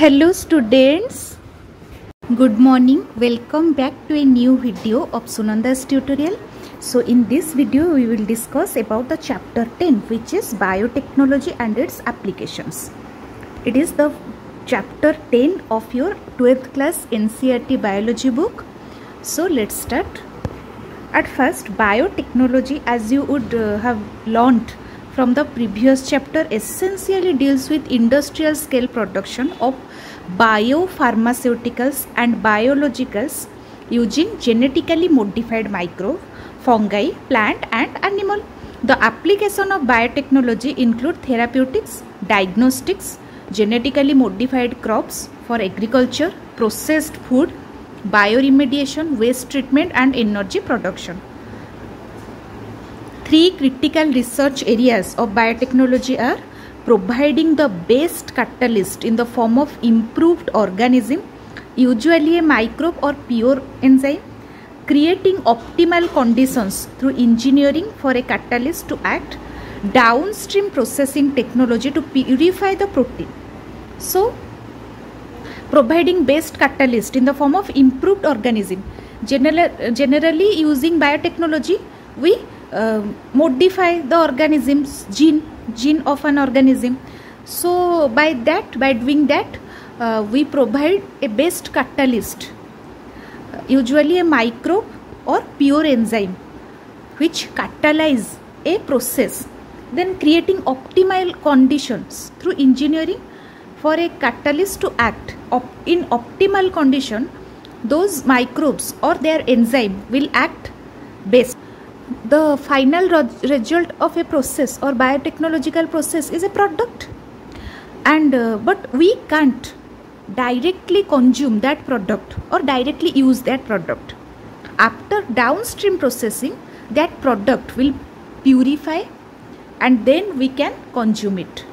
Hello students. Good morning. Welcome back to a new video of Sunanda's tutorial. So in this video we will discuss about the chapter 10 which is biotechnology and its applications. It is the chapter 10 of your 12th class NCERT biology book. So let's start. At first biotechnology as you would uh, have learnt from the previous chapter essentially deals with industrial scale production of biopharmaceuticals and biologicals using genetically modified microbe, fungi, plant and animal. The application of biotechnology include therapeutics, diagnostics, genetically modified crops for agriculture, processed food, bioremediation, waste treatment and energy production. Three critical research areas of biotechnology are providing the best catalyst in the form of improved organism, usually a microbe or pure enzyme, creating optimal conditions through engineering for a catalyst to act, downstream processing technology to purify the protein. So, providing best catalyst in the form of improved organism. General, generally using biotechnology, we uh, modify the organism's gene gene of an organism. So by that by doing that uh, we provide a best catalyst uh, usually a microbe or pure enzyme which catalyze a process then creating optimal conditions through engineering for a catalyst to act. Op- in optimal condition those microbes or their enzyme will act best the final result of a process or biotechnological process is a product. And uh, but we can't directly consume that product or directly use that product. After downstream processing that product will purify and then we can consume it.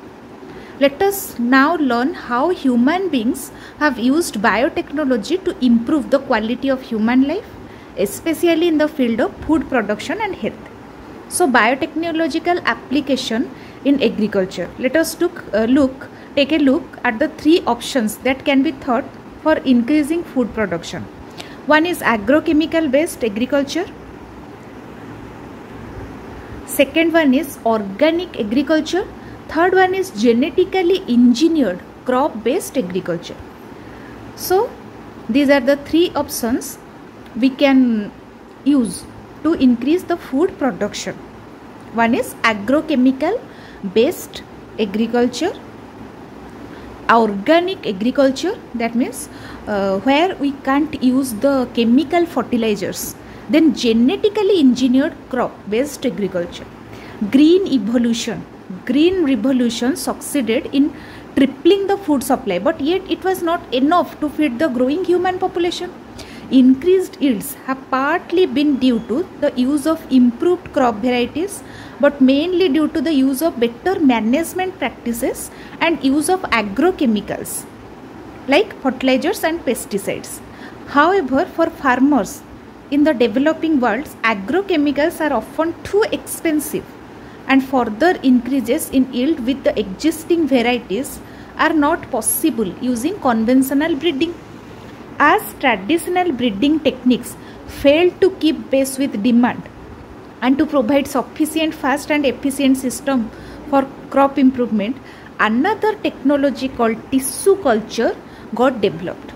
Let us now learn how human beings have used biotechnology to improve the quality of human life especially in the field of food production and health. So biotechnological application in agriculture. Let us look, uh, look, take a look at the three options that can be thought for increasing food production. One is agrochemical based agriculture. Second one is organic agriculture. Third one is genetically engineered crop based agriculture. So these are the three options we can use to increase the food production. One is agrochemical based agriculture, organic agriculture that means uh, where we can't use the chemical fertilizers then genetically engineered crop based agriculture green evolution green revolution succeeded in tripling the food supply but yet it was not enough to feed the growing human population Increased yields have partly been due to the use of improved crop varieties but mainly due to the use of better management practices and use of agrochemicals like fertilizers and pesticides. However, for farmers in the developing world, agrochemicals are often too expensive and further increases in yield with the existing varieties are not possible using conventional breeding as traditional breeding techniques failed to keep pace with demand and to provide sufficient fast and efficient system for crop improvement another technology called tissue culture got developed.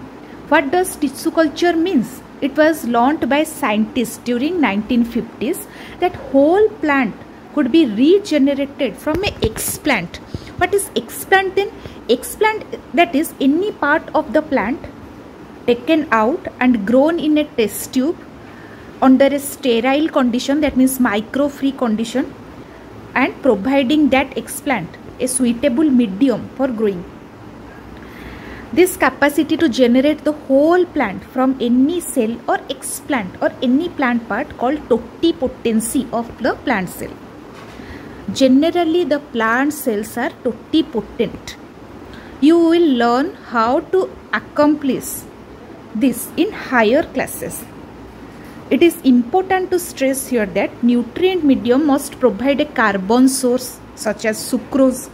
What does tissue culture means? It was launched by scientists during 1950s that whole plant could be regenerated from a explant. What is explant then? Explant that is any part of the plant taken out and grown in a test tube under a sterile condition that means micro free condition and providing that explant a suitable medium for growing. This capacity to generate the whole plant from any cell or explant or any plant part called totipotency of the plant cell. Generally the plant cells are totipotent you will learn how to accomplish this in higher classes. It is important to stress here that nutrient medium must provide a carbon source such as sucrose.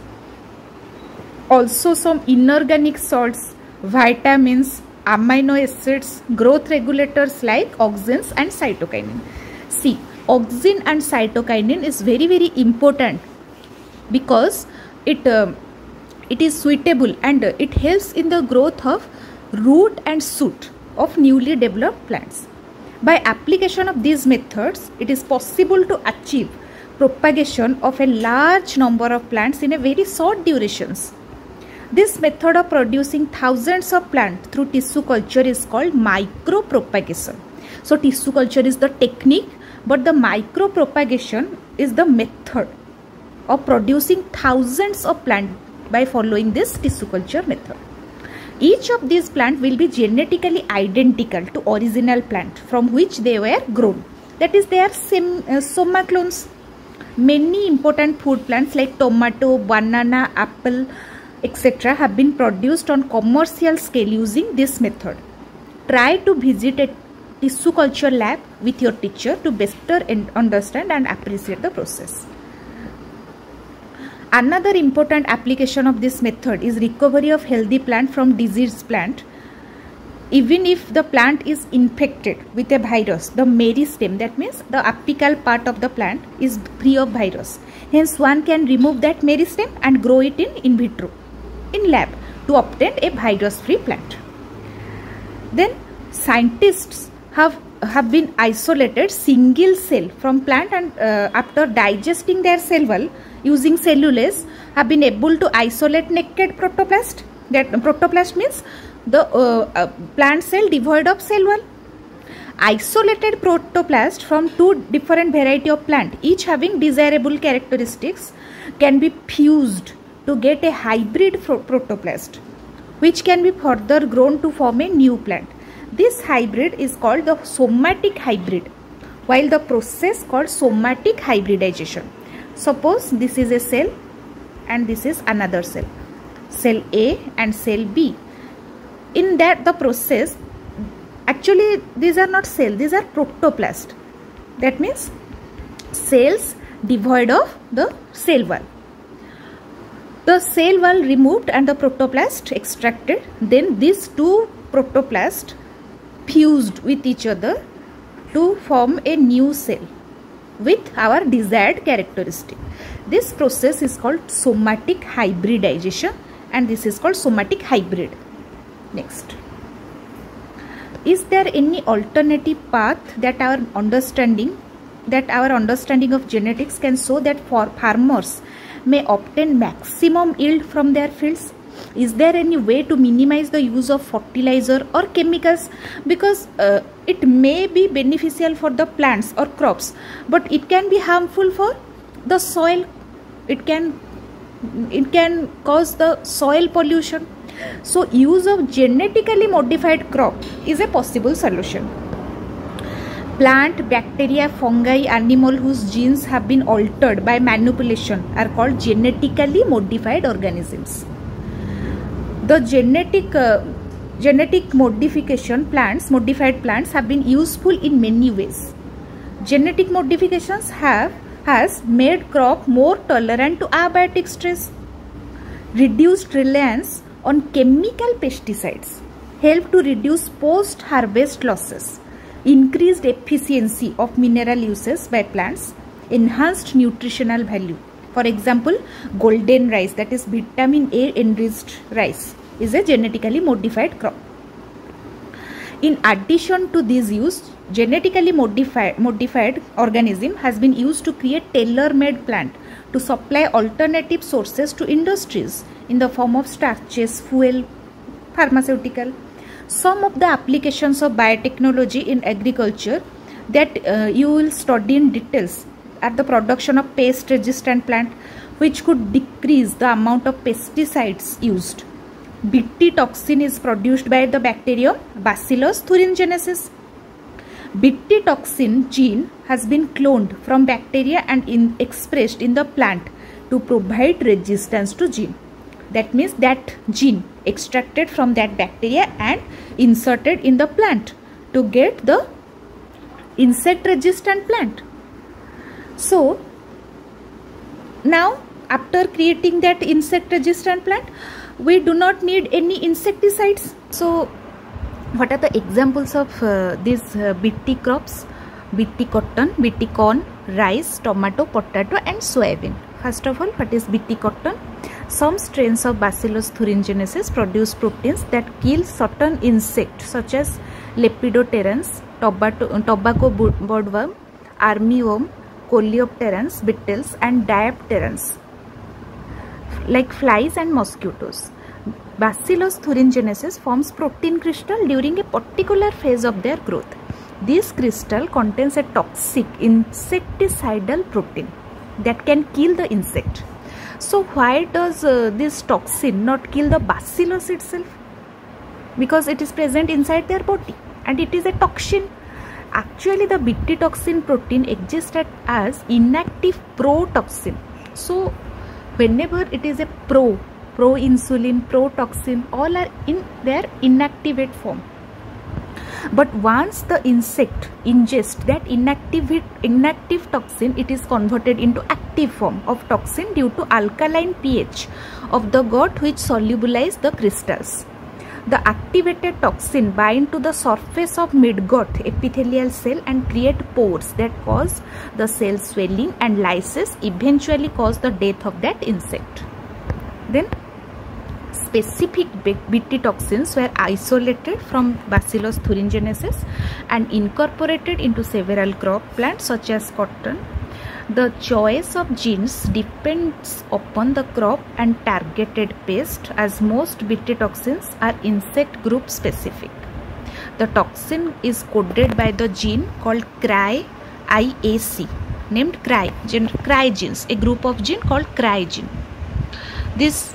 Also some inorganic salts vitamins, amino acids, growth regulators like auxins and cytokinin. See, auxin and cytokinin is very very important because it uh, it is suitable and it helps in the growth of root and shoot of newly developed plants. By application of these methods, it is possible to achieve propagation of a large number of plants in a very short durations. This method of producing thousands of plants through tissue culture is called micropropagation. So tissue culture is the technique but the micropropagation is the method of producing thousands of plants by following this tissue culture method. Each of these plants will be genetically identical to original plant from which they were grown. That is they are uh, soma clones. Many important food plants like tomato, banana, apple, etc. have been produced on commercial scale using this method. Try to visit a tissue culture lab with your teacher to better understand and appreciate the process. Another important application of this method is recovery of healthy plant from diseased plant. Even if the plant is infected with a virus, the meristem, that means the apical part of the plant is free of virus. Hence, one can remove that meristem and grow it in in vitro, in lab to obtain a virus-free plant. Then, scientists have have been isolated single cell from plant and uh, after digesting their cell wall using cellulase have been able to isolate naked protoplast. That protoplast means the uh, uh, plant cell devoid of cell wall. Isolated protoplast from two different variety of plant each having desirable characteristics can be fused to get a hybrid protoplast which can be further grown to form a new plant. This hybrid is called the somatic hybrid while the process called somatic hybridization Suppose this is a cell and this is another cell. Cell A and cell B. In that the process actually these are not cell these are protoplast. That means cells devoid of the cell wall. The cell wall removed and the protoplast extracted then these two protoplast fused with each other to form a new cell with our desired characteristic. This process is called somatic hybridization and this is called somatic hybrid. Next. Is there any alternative path that our understanding that our understanding of genetics can show that for farmers may obtain maximum yield from their fields? Is there any way to minimize the use of fertilizer or chemicals? Because uh, it may be beneficial for the plants or crops but it can be harmful for the soil. It can it can cause the soil pollution. So use of genetically modified crop is a possible solution. Plant bacteria fungi animal whose genes have been altered by manipulation are called genetically modified organisms the genetic uh, genetic modification plants modified plants have been useful in many ways. Genetic modifications have has made crop more tolerant to abiotic stress reduced reliance on chemical pesticides help to reduce post harvest losses increased efficiency of mineral uses by plants enhanced nutritional value for example golden rice that is vitamin a enriched rice is a genetically modified crop. In addition to this use, genetically modified, modified organism has been used to create tailor-made plant to supply alternative sources to industries in the form of starches, fuel, pharmaceutical. Some of the applications of biotechnology in agriculture that uh, you will study in details are the production of pest resistant plant which could decrease the amount of pesticides used Bt toxin is produced by the bacterium Bacillus thuringiensis. Bt toxin gene has been cloned from bacteria and in expressed in the plant to provide resistance to gene. That means that gene extracted from that bacteria and inserted in the plant to get the insect resistant plant. So now after creating that insect resistant plant we do not need any insecticides. So what are the examples of uh, these uh, bt crops? Bt cotton bt corn rice tomato potato and soybean. First of all what is bt cotton? Some strains of bacillus thuringiensis produce proteins that kill certain insects such as lepidopterans tobacco, tobacco budworm armyworm coleopterans beetles and diapterans like flies and mosquitoes. Bacillus thuringiensis forms protein crystal during a particular phase of their growth. This crystal contains a toxic insecticidal protein that can kill the insect. So why does uh, this toxin not kill the bacillus itself? Because it is present inside their body and it is a toxin. Actually the Bt toxin protein exists as inactive protoxin. So whenever it is a pro pro insulin pro toxin all are in their inactivate form but once the insect ingest that inactive inactive toxin it is converted into active form of toxin due to alkaline ph of the gut which solubilize the crystals the activated toxin bind to the surface of midgut epithelial cell and create pores that cause the cell swelling and lysis eventually cause the death of that insect. Then specific Bt toxins were isolated from Bacillus thuringiensis and incorporated into several crop plants such as cotton, the choice of genes depends upon the crop and targeted pest as most Bt toxins are insect group specific. The toxin is coded by the gene called CRY 1AC named CRY, gen, CRY genes, a group of gene called CRY gene. This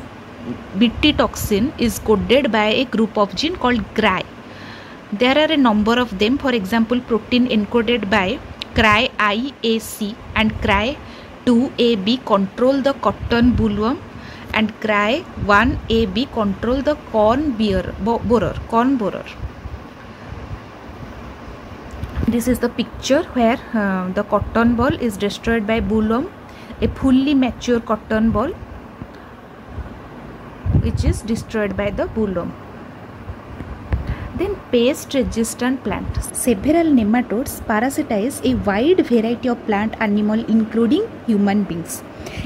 Bt toxin is coded by a group of gene called CRY. There are a number of them, for example, protein encoded by CRY 1AC and CRY 2AB control the cotton bollworm and CRY 1AB control the corn beer, borer, corn borer. This is the picture where uh, the cotton ball is destroyed by bollworm, a fully mature cotton ball which is destroyed by the bollworm. Then pest resistant plant. Several nematodes parasitize a wide variety of plant animal including human beings.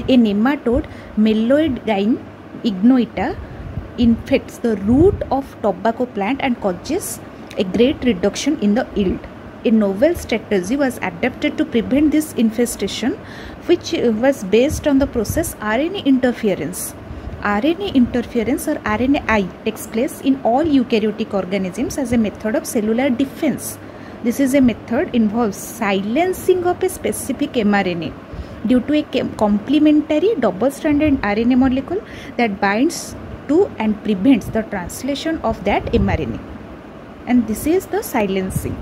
A nematode Meloidogyne incognita infects the root of tobacco plant and causes a great reduction in the yield. A novel strategy was adapted to prevent this infestation which was based on the process RNA interference. RNA interference or RNAi takes place in all eukaryotic organisms as a method of cellular defense. This is a method involves silencing of a specific mRNA due to a complementary double-stranded RNA molecule that binds to and prevents the translation of that mRNA. And this is the silencing.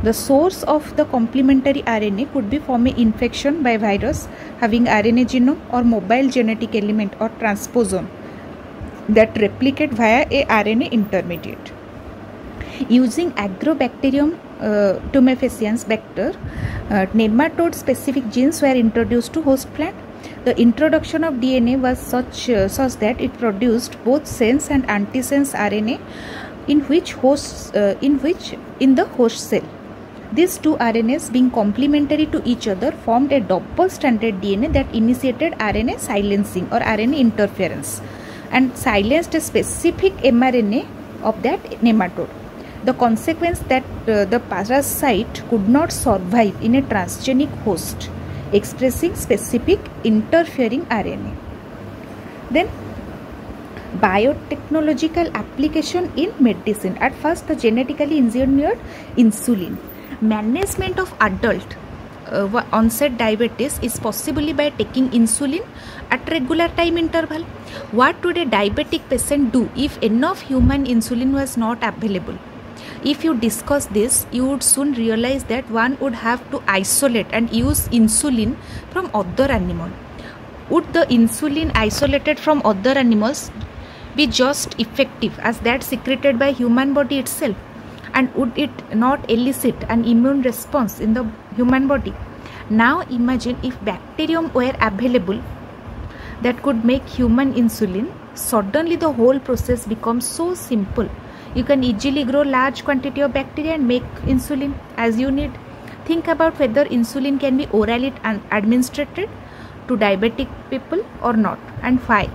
The source of the complementary RNA could be from an infection by virus having RNA genome or mobile genetic element or transposon that replicate via a RNA intermediate. Using Agrobacterium uh, tumefaciens vector, uh, nematode specific genes were introduced to host plant. The introduction of DNA was such, uh, such that it produced both sense and antisense RNA in which hosts uh, in which in the host cell these two RNAs being complementary to each other formed a double-stranded DNA that initiated RNA silencing or RNA interference and silenced a specific mRNA of that nematode. The consequence that uh, the parasite could not survive in a transgenic host expressing specific interfering RNA. Then biotechnological application in medicine. At first the genetically engineered insulin management of adult uh, onset diabetes is possibly by taking insulin at regular time interval. What would a diabetic patient do if enough human insulin was not available? If you discuss this you would soon realize that one would have to isolate and use insulin from other animal. Would the insulin isolated from other animals be just effective as that secreted by human body itself and would it not elicit an immune response in the human body now imagine if bacterium were available that could make human insulin suddenly the whole process becomes so simple. You can easily grow large quantity of bacteria and make insulin as you need. Think about whether insulin can be orally administered to diabetic people or not and why.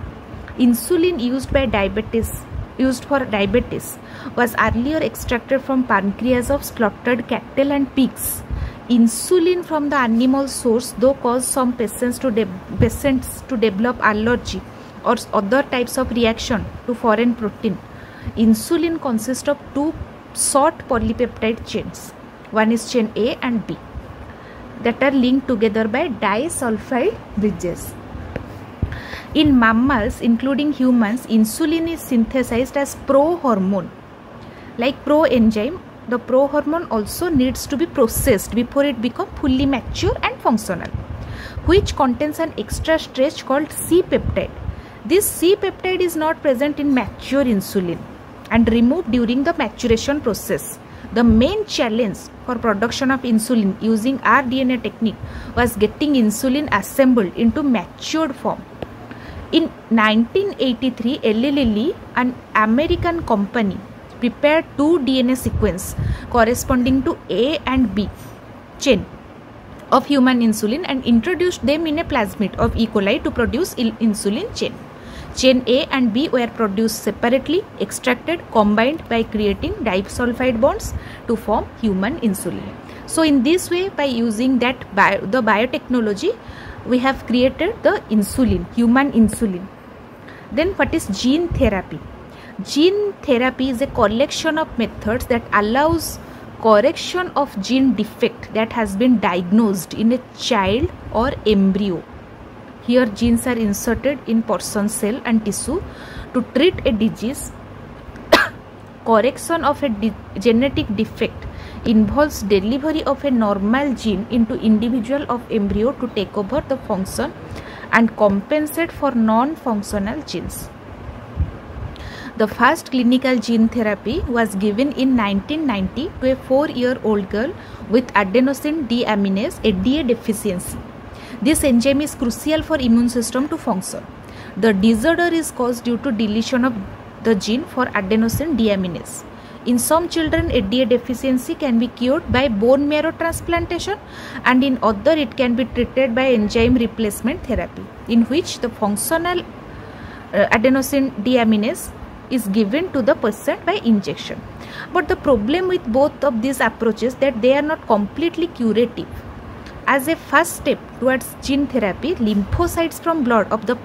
Insulin used by diabetes used for diabetes was earlier extracted from pancreas of slaughtered cattle and pigs. Insulin from the animal source though caused some patients to, patients to develop allergy or other types of reaction to foreign protein. Insulin consists of two short polypeptide chains. One is chain A and B that are linked together by disulfide bridges. In mammals, including humans, insulin is synthesized as prohormone. Like proenzyme, the prohormone also needs to be processed before it become fully mature and functional, which contains an extra stretch called C-peptide. This C-peptide is not present in mature insulin and removed during the maturation process. The main challenge for production of insulin using rDNA technique was getting insulin assembled into matured form. In 1983, Eli Lilly, an American company, prepared two DNA sequence corresponding to A and B chain of human insulin and introduced them in a plasmid of E. coli to produce insulin chain. Chain A and B were produced separately, extracted, combined by creating disulfide bonds to form human insulin. So in this way, by using that bio, the biotechnology, we have created the insulin, human insulin. Then what is gene therapy? Gene therapy is a collection of methods that allows correction of gene defect that has been diagnosed in a child or embryo. Here genes are inserted in person cell and tissue to treat a disease. correction of a de genetic defect involves delivery of a normal gene into individual of embryo to take over the function and compensate for non-functional genes. The first clinical gene therapy was given in 1990 to a 4-year-old girl with adenosine deaminase ADA deficiency. This enzyme is crucial for immune system to function. The disorder is caused due to deletion of the gene for adenosine deaminase. In some children, ADA deficiency can be cured by bone marrow transplantation and in other it can be treated by enzyme replacement therapy in which the functional uh, adenosine deaminase is given to the patient by injection. But the problem with both of these approaches that they are not completely curative. As a first step towards gene therapy, lymphocytes from blood of the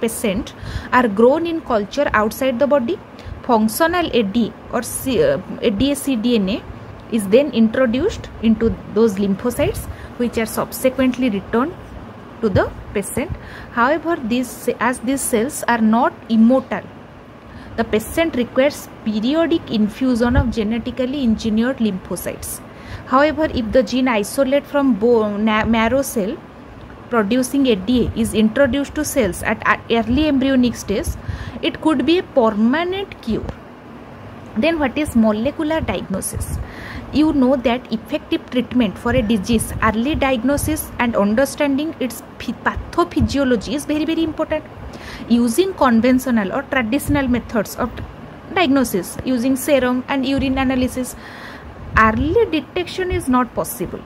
patient are grown in culture outside the body functional AD or C, uh, ADA-cDNA is then introduced into those lymphocytes which are subsequently returned to the patient. However, these as these cells are not immortal, the patient requires periodic infusion of genetically engineered lymphocytes. However, if the gene isolate from bone marrow cell producing ADA is introduced to cells at early embryonic stage, it could be a permanent cure. Then what is molecular diagnosis? You know that effective treatment for a disease, early diagnosis and understanding its pathophysiology is very very important. Using conventional or traditional methods of diagnosis using serum and urine analysis, early detection is not possible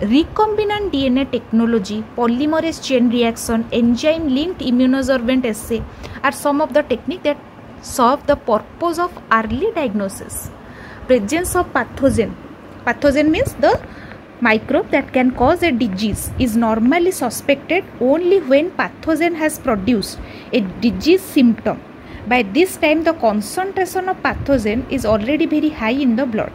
recombinant DNA technology, polymerase chain reaction, enzyme linked immunosorbent assay are some of the techniques that serve the purpose of early diagnosis. Presence of pathogen. Pathogen means the microbe that can cause a disease is normally suspected only when pathogen has produced a disease symptom. By this time the concentration of pathogen is already very high in the blood.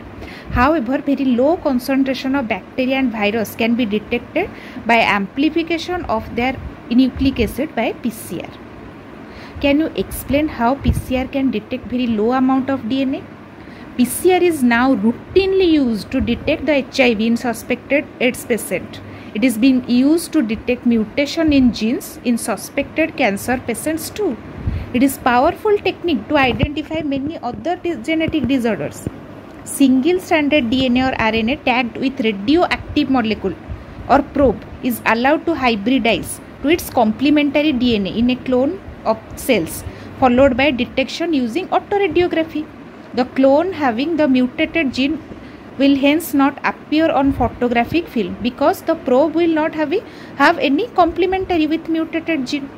However, very low concentration of bacteria and virus can be detected by amplification of their nucleic acid by PCR. Can you explain how PCR can detect very low amount of DNA? PCR is now routinely used to detect the HIV in suspected AIDS patient. It is being used to detect mutation in genes in suspected cancer patients too. It is powerful technique to identify many other genetic disorders single stranded DNA or RNA tagged with radioactive molecule or probe is allowed to hybridize to its complementary DNA in a clone of cells followed by detection using autoradiography. The clone having the mutated gene will hence not appear on photographic film because the probe will not have, have any complementary with mutated gene.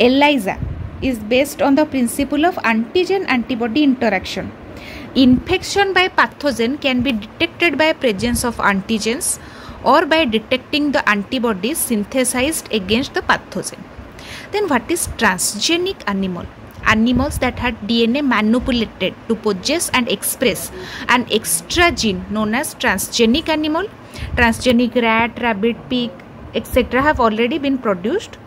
ELISA is based on the principle of antigen antibody interaction. Infection by pathogen can be detected by presence of antigens or by detecting the antibodies synthesized against the pathogen. Then what is transgenic animal? Animals that had DNA manipulated to possess and express an extra gene known as transgenic animal. Transgenic rat, rabbit, pig, etc. have already been produced.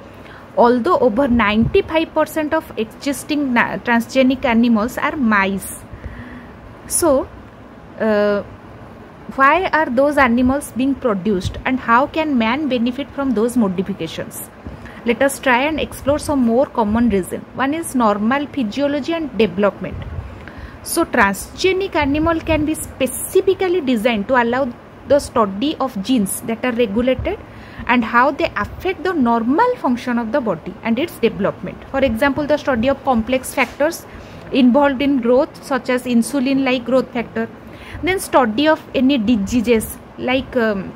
Although over 95% of existing transgenic animals are mice. So, uh, why are those animals being produced and how can man benefit from those modifications? Let us try and explore some more common reason. One is normal physiology and development. So transgenic animal can be specifically designed to allow the study of genes that are regulated and how they affect the normal function of the body and its development. For example, the study of complex factors involved in growth such as insulin like growth factor then study of any diseases like um,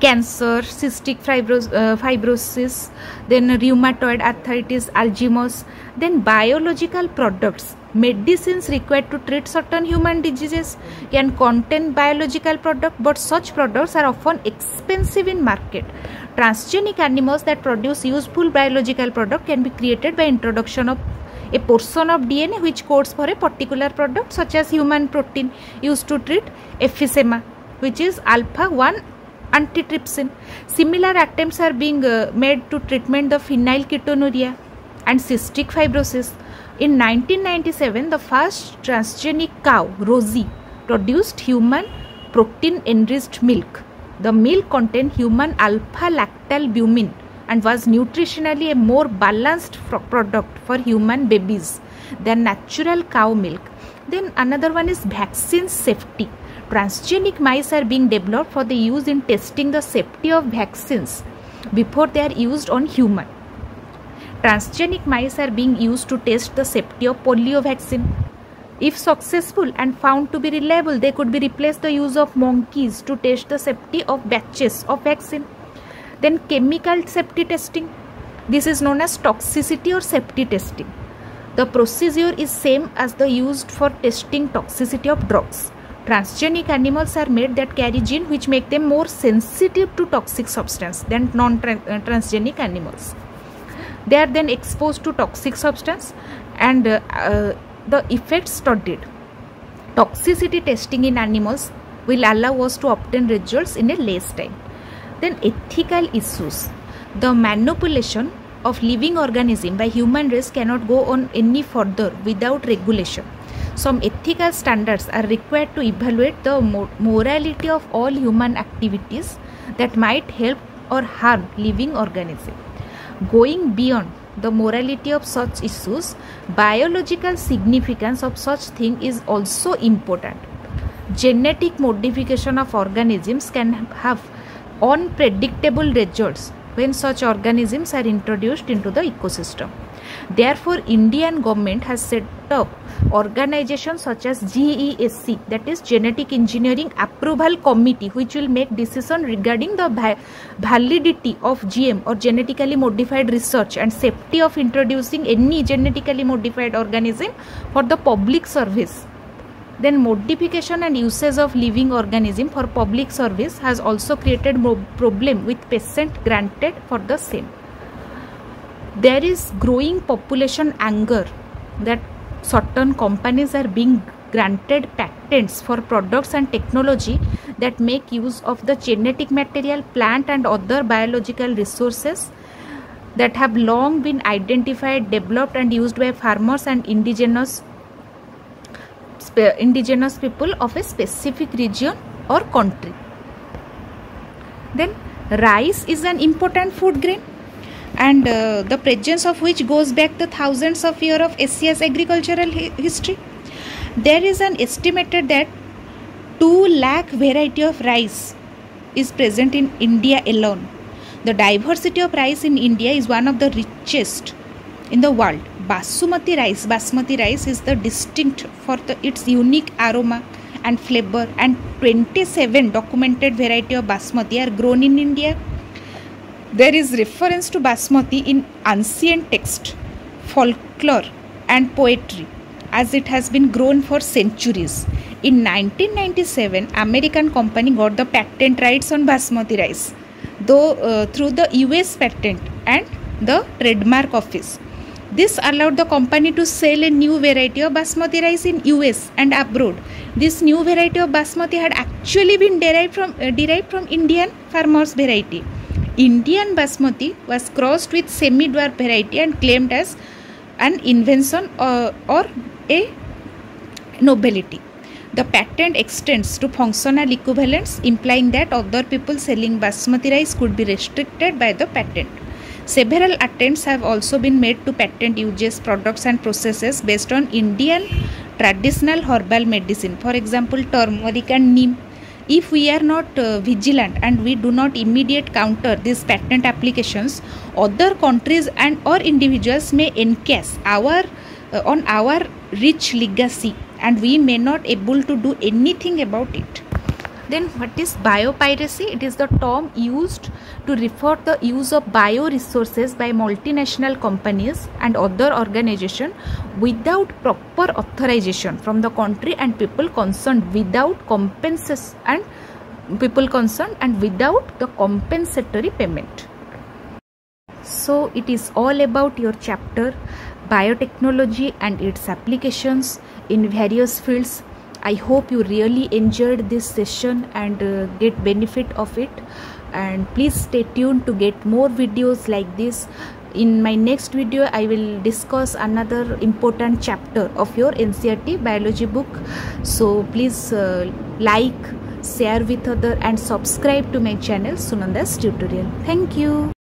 cancer cystic uh, fibrosis then rheumatoid arthritis alzheimer's then biological products. Medicines required to treat certain human diseases can contain biological product but such products are often expensive in market. Transgenic animals that produce useful biological product can be created by introduction of a portion of DNA which codes for a particular product such as human protein used to treat emphysema which is alpha 1 antitrypsin. Similar attempts are being uh, made to treatment the phenylketonuria and cystic fibrosis. In 1997, the first transgenic cow, Rosie, produced human protein enriched milk. The milk contained human alpha lactalbumin and was nutritionally a more balanced product for human babies than natural cow milk. Then another one is vaccine safety. Transgenic mice are being developed for the use in testing the safety of vaccines before they are used on human. Transgenic mice are being used to test the safety of polio vaccine. If successful and found to be reliable, they could be replaced the use of monkeys to test the safety of batches of vaccine. Then chemical safety testing. This is known as toxicity or safety testing. The procedure is same as the used for testing toxicity of drugs. Transgenic animals are made that carry gene which make them more sensitive to toxic substance than non-transgenic animals. They are then exposed to toxic substance and uh, uh, the effects studied. Toxicity testing in animals will allow us to obtain results in a less time. Then ethical issues. The manipulation of living organism by human race cannot go on any further without regulation. Some ethical standards are required to evaluate the morality of all human activities that might help or harm living organism. Going beyond the morality of such issues, biological significance of such thing is also important. Genetic modification of organisms can have unpredictable results when such organisms are introduced into the ecosystem. Therefore, Indian government has set up organizations such as GESC that is Genetic Engineering Approval Committee which will make decision regarding the validity of GM or genetically modified research and safety of introducing any genetically modified organism for the public service then modification and usage of living organism for public service has also created problem with patient granted for the same. There is growing population anger that certain companies are being granted patents for products and technology that make use of the genetic material, plant and other biological resources that have long been identified, developed and used by farmers and indigenous indigenous people of a specific region or country. Then rice is an important food grain and uh, the presence of which goes back to thousands of years of Asia's agricultural hi history. There is an estimated that 2 lakh variety of rice is present in India alone. The diversity of rice in India is one of the richest in the world basmati rice basmati rice is the distinct for the its unique aroma and flavor and 27 documented variety of basmati are grown in india there is reference to basmati in ancient text folklore and poetry as it has been grown for centuries in 1997 american company got the patent rights on basmati rice though uh, through the us patent and the trademark office this allowed the company to sell a new variety of basmati rice in US and abroad. This new variety of basmati had actually been derived from uh, derived from Indian farmers variety. Indian basmati was crossed with semi-dwarf variety and claimed as an invention uh, or a nobility. The patent extends to functional equivalents, implying that other people selling basmati rice could be restricted by the patent. Several attempts have also been made to patent UGS products and processes based on Indian traditional herbal medicine, for example, turmeric and neem. If we are not uh, vigilant and we do not immediate counter these patent applications, other countries and or individuals may encash our uh, on our rich legacy and we may not able to do anything about it then what is biopiracy? It is the term used to refer the use of bioresources by multinational companies and other organizations without proper authorization from the country and people concerned without compensation and people concerned and without the compensatory payment. So it is all about your chapter biotechnology and its applications in various fields i hope you really enjoyed this session and uh, get benefit of it. And please stay tuned to get more videos like this. In my next video i will discuss another important chapter of your ncert biology book. So please uh, like share with other and subscribe to my channel sunanda's tutorial. Thank you